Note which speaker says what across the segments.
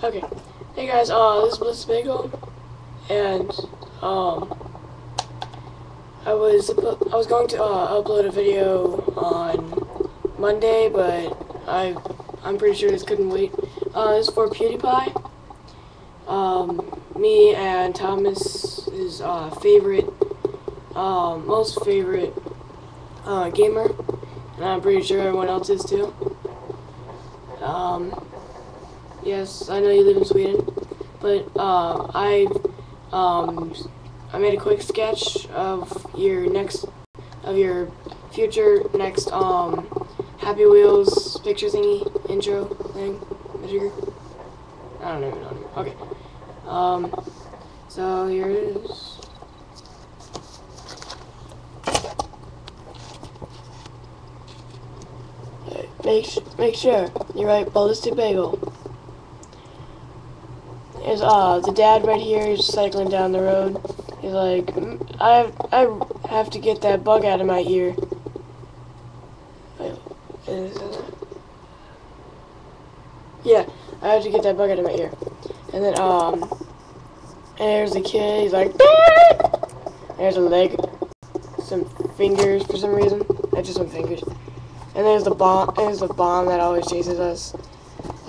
Speaker 1: Okay. Hey guys, uh, this is Bliss and, um, I was, I was going to, uh, upload a video on Monday, but I, I'm pretty sure this couldn't wait. Uh, this is for PewDiePie. Um, me and Thomas is, uh, favorite, um, most favorite, uh, gamer, and I'm pretty sure everyone else is too. Um, Yes, I know you live in Sweden, but uh, I um, I made a quick sketch of your next of your future next um, Happy Wheels picture thingy intro thing. I don't even know. Okay. Um, so here it is. Make make sure you write BalisticBagel. Is uh the dad right here is cycling down the road. He's like, "Mm, I I have to get that bug out of my ear. Yeah, I have to get that bug out of my ear. And then um, and there's a kid. He's like, there's a leg, some fingers for some reason. That's just some fingers. And there's the bomb. There's the bomb that always chases us.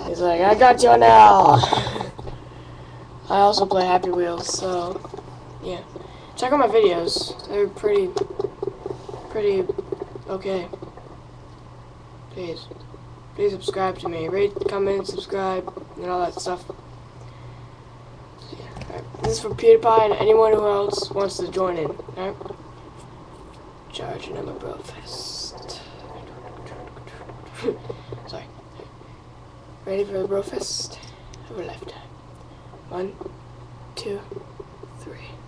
Speaker 1: He's like, I got you now. I also play Happy Wheels, so yeah. Check out my videos. They're pretty, pretty okay. Please, please subscribe to me. Rate, comment, subscribe, and all that stuff. Yeah. Alright. This is for PewDiePie and anyone who else wants to join in. Alright. Charge another brofist. Sorry. Ready for the brofist of a lifetime. One, two, three.